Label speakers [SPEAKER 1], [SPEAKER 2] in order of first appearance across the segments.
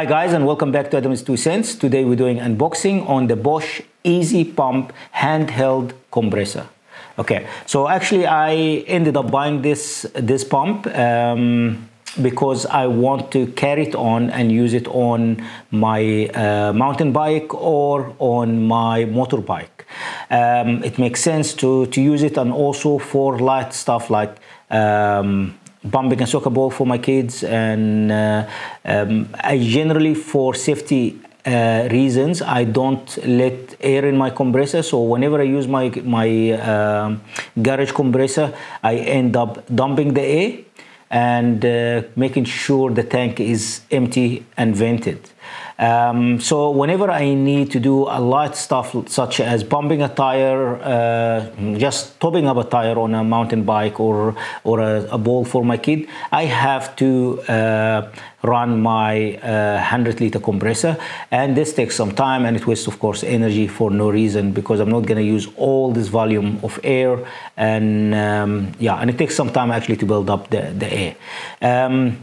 [SPEAKER 1] Hi guys and welcome back to Adam's 2 Cents. Today we're doing unboxing on the Bosch Easy Pump handheld compressor. Okay, so actually I ended up buying this, this pump um, because I want to carry it on and use it on my uh, mountain bike or on my motorbike. Um, it makes sense to, to use it and also for light stuff like um, bumping a soccer ball for my kids and uh, um, I generally for safety uh, reasons I don't let air in my compressor. So whenever I use my my uh, garage compressor I end up dumping the air and uh, making sure the tank is empty and vented um, so whenever I need to do a light stuff such as bumping a tire, uh, just topping up a tire on a mountain bike or or a, a ball for my kid, I have to uh, run my uh, 100 liter compressor and this takes some time and it wastes of course energy for no reason because I'm not going to use all this volume of air and um, yeah and it takes some time actually to build up the, the air. Um,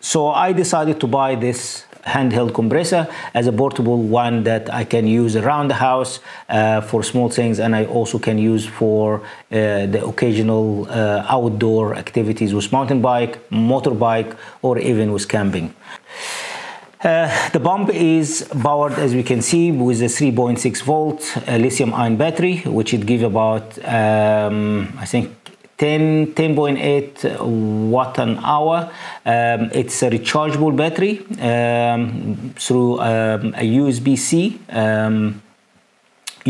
[SPEAKER 1] so I decided to buy this handheld compressor as a portable one that I can use around the house uh, for small things and I also can use for uh, the occasional uh, outdoor activities with mountain bike, motorbike or even with camping. Uh, the pump is powered as we can see with a 3.6 volt uh, lithium ion battery which it gives about um, I think 10 10.8 watt an hour. Um, it's a rechargeable battery um, through um, a USB-C um,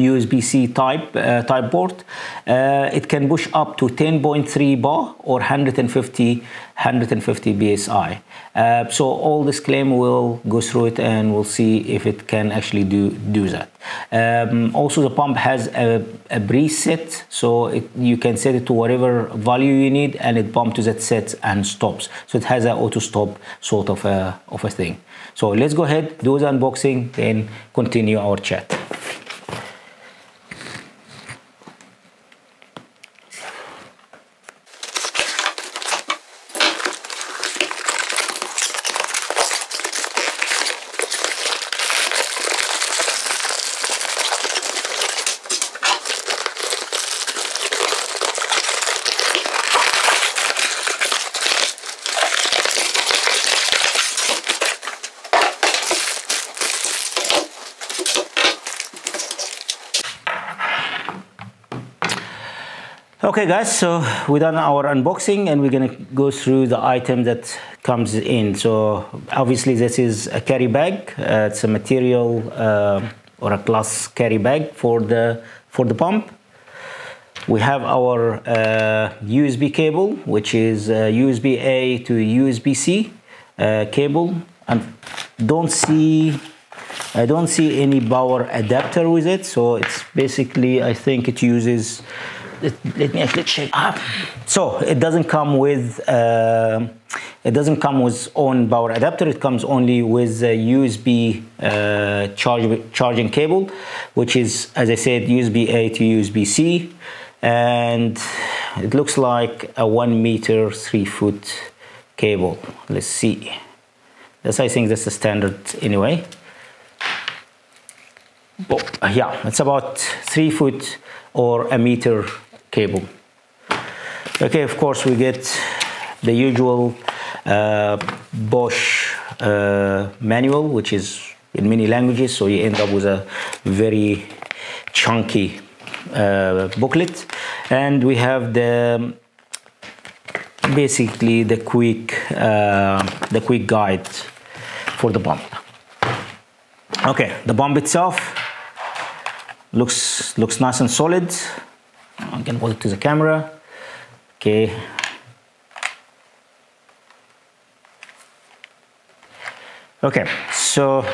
[SPEAKER 1] USB-C type uh, type port. Uh, it can push up to 10.3 bar or 150 150 psi. Uh, so all this claim will go through it and we'll see if it can actually do do that. Um, also, the pump has a, a preset, so it, you can set it to whatever value you need, and it pumps to that set and stops. So it has an auto stop sort of a of a thing. So let's go ahead, do the unboxing, then continue our chat. Okay guys, so we done our unboxing and we're gonna go through the item that comes in. So obviously this is a carry bag. Uh, it's a material uh, or a glass carry bag for the for the pump. We have our uh, USB cable, which is USB A to USB C uh, cable, and don't see I don't see any power adapter with it. So it's basically I think it uses let me actually check. Ah, so it doesn't come with uh, it doesn't come with own power adapter. It comes only with a USB uh, charge, charging cable, which is, as I said, USB A to USB C, and it looks like a one meter, three foot cable. Let's see. That's I think that's the standard anyway. Oh, yeah, it's about three foot or a meter cable. Okay, of course we get the usual uh, Bosch uh, manual, which is in many languages, so you end up with a very chunky uh, booklet. And we have the basically the quick uh, the quick guide for the pump. Okay, the pump itself looks looks nice and solid. I can hold it to the camera. Okay. Okay, so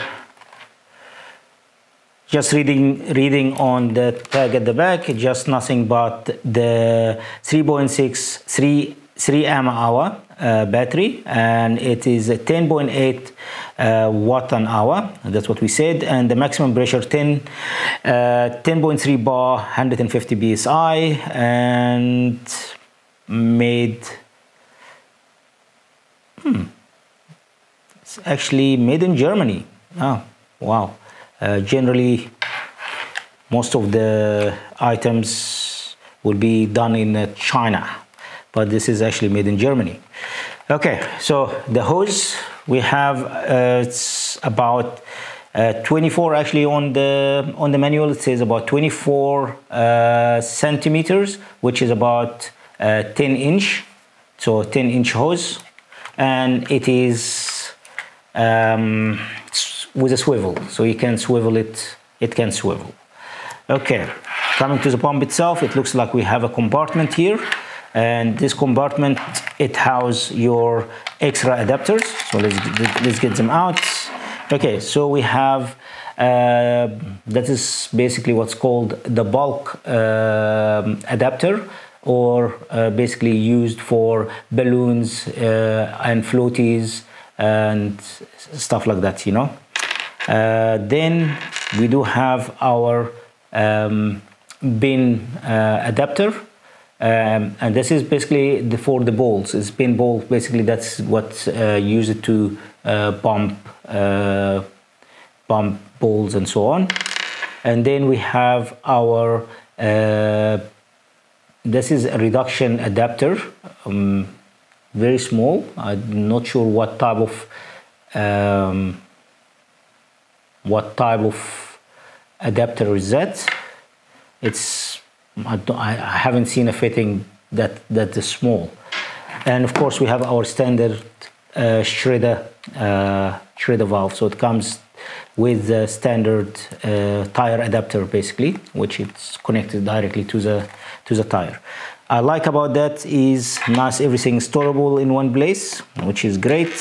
[SPEAKER 1] just reading reading on the tag at the back, just nothing but the 3.6 3 3 amp hour uh, battery and it is 10.8 uh, watt an hour that's what we said and the maximum pressure 10 uh, 10.3 bar 150 psi and made hmm it's actually made in Germany. Oh, wow. Uh, generally, most of the items will be done in uh, China, but this is actually made in Germany. Okay, so the hose we have uh, it's about uh, 24 actually on the on the manual it says about 24 uh, centimeters, which is about uh, 10 inch, so 10 inch hose, and it is um, with a swivel, so you can swivel it. It can swivel. Okay, coming to the pump itself, it looks like we have a compartment here. And this compartment, it houses your extra adapters. So let's, let's get them out. Okay, so we have, uh, that is basically what's called the bulk uh, adapter or uh, basically used for balloons uh, and floaties and stuff like that, you know. Uh, then we do have our um, bin uh, adapter um, and this is basically the, for the balls it's pinball. basically that's what uh, use it to uh, pump uh, pump balls and so on and then we have our uh, this is a reduction adapter um, very small I'm not sure what type of um, what type of adapter is that. It's I, I, haven't seen a fitting that that is small, and of course we have our standard uh, Schrader uh, Schrader valve. So it comes with the standard uh, tire adapter basically, which is connected directly to the to the tire. I like about that is nice everything is storable in one place, which is great.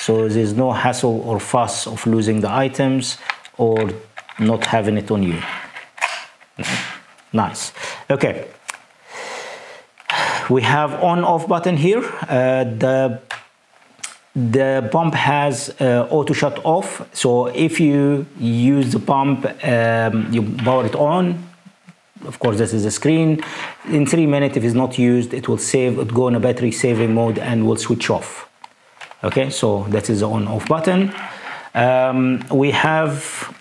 [SPEAKER 1] So there's no hassle or fuss of losing the items or not having it on you. Nice. Okay. We have on off button here. Uh, the the pump has uh, auto shut off. So if you use the pump, um, you power it on. Of course, this is the screen. In three minutes, if it's not used, it will save, it go in a battery saving mode and will switch off. Okay, so that is the on off button. Um, we have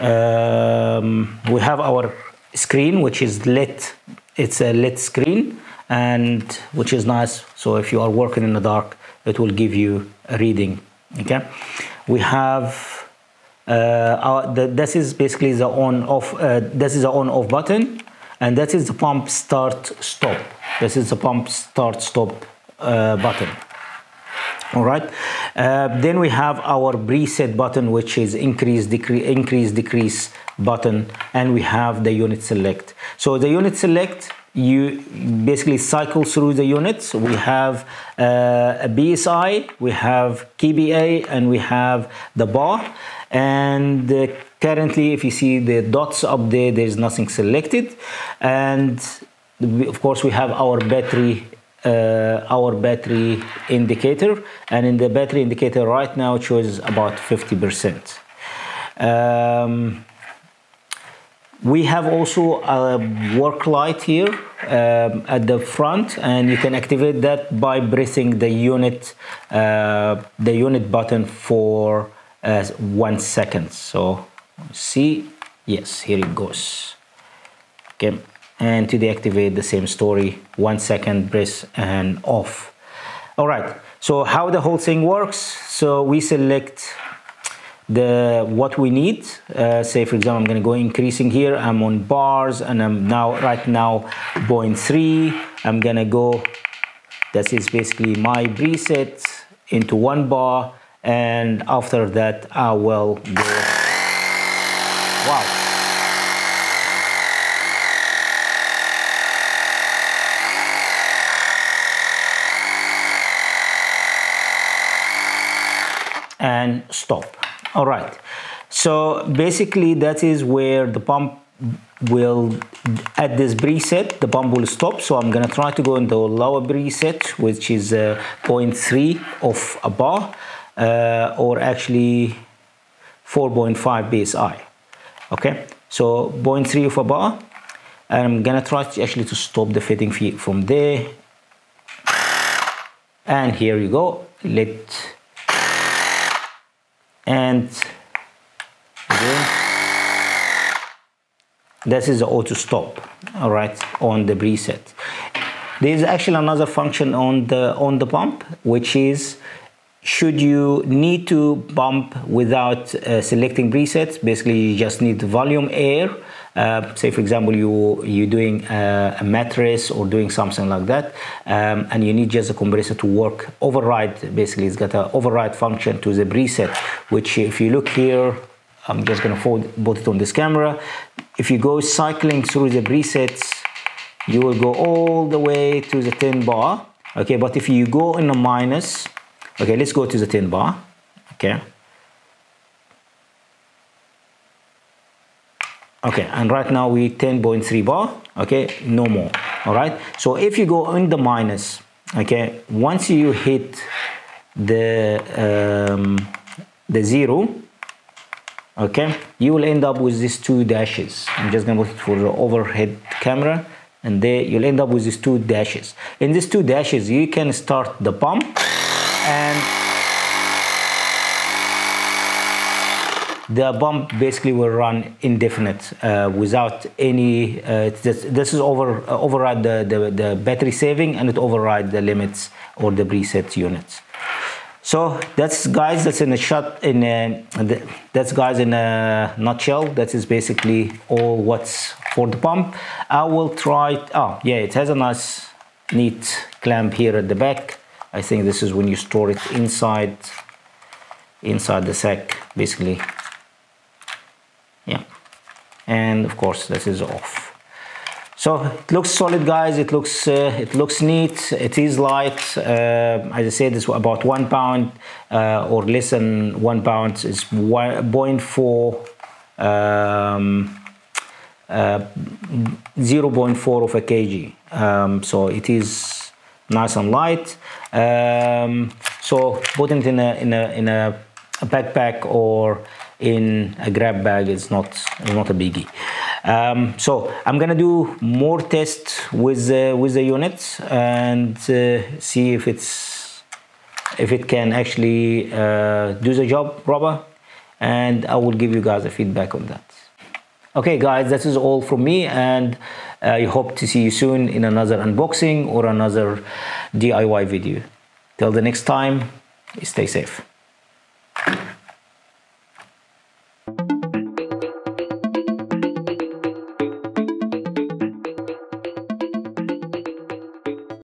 [SPEAKER 1] um, we have our screen which is lit. It's a lit screen and which is nice. So if you are working in the dark it will give you a reading okay? We have uh, our, the, this is basically the on off uh, this is the on off button and that is the pump start stop. This is the pump start stop uh, button all right. Uh, then we have our preset button which is increase decrease increase decrease button and we have the unit select. So the unit select you basically cycle through the units. We have uh, a psi we have kPa and we have the bar. And uh, currently if you see the dots up there there's nothing selected. And of course we have our battery uh, our battery indicator and in the battery indicator right now it shows about 50%. Um, we have also a work light here um, at the front and you can activate that by pressing the unit uh, the unit button for uh, one second. So see? Yes here it goes. Okay and to deactivate the same story. One second press and off. All right. So how the whole thing works? So we select the what we need. Uh, say for example i'm going to go increasing here. I'm on bars and i'm now right now point three. I'm going to go this is basically my preset into one bar. And after that i will go wow and stop. All right. So basically that is where the pump will, at this preset, the pump will stop. So I'm gonna try to go into lower preset, which is uh, 0.3 of a bar, uh, or actually 4.5 psi. Okay, so 0.3 of a bar, and I'm gonna try to actually to stop the fitting from there. And here you go. Let and this is the auto stop all right on the preset. There's actually another function on the on the pump which is should you need to bump without uh, selecting presets basically you just need volume air. Uh, say for example you you're doing a, a, mattress or doing something like that um, and you need just a compressor to work override basically it's got an override function to the preset which if you look here I'm just gonna fold, put it on this camera. If you go cycling through the presets you will go all the way to the 10 bar. Okay but if you go in a minus okay let's go to the 10 bar. Okay. Okay and right now we 10.3 bar. Okay no more. All right? So if you go in the minus okay once you hit the um, the zero okay you will end up with these two dashes. I'm just gonna put it for the overhead camera and there you'll end up with these two dashes. In these two dashes you can start the pump and the pump basically will run indefinite uh, without any uh, this, this, is over uh, override the, the, the, battery saving and it override the limits or the preset units. So that's guys that's in a shot in a, that's guys in a nutshell. That is basically all what's for the pump. I will try oh yeah it has a nice neat clamp here at the back i think this is when you store it inside inside the sack basically. Yeah. And of course this is off. So it looks solid guys. It looks uh, it looks neat. It is light. Uh, as i said it's about one pound uh, or less than one pound. Is 0.4 um, uh, 0.4 of a kg. Um, so it is nice and light um, so putting it in a in a in a backpack or in a grab bag is not is not a biggie. Um, so I'm gonna do more tests with uh, with the units and uh, see if it's if it can actually uh, do the job proper, and I will give you guys a feedback on that. Okay, guys, that is all from me, and I hope to see you soon in another unboxing or another DIY video. Till the next time, stay safe.